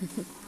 Mm-hmm.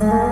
Bye.